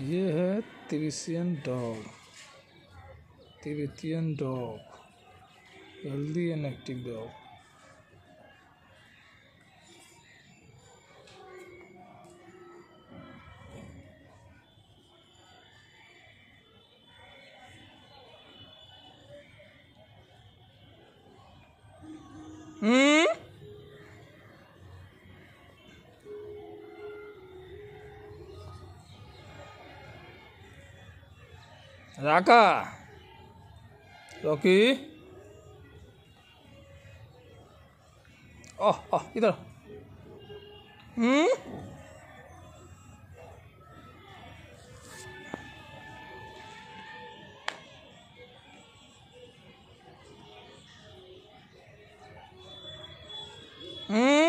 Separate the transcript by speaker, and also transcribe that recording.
Speaker 1: ये है Tibetan dog. Tibetan dog. Healthy and active dog. Raka, Loki. Oh oh gitu loh. Hmm? Hmm.